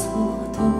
蹉跎